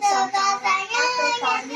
的早餐让我想你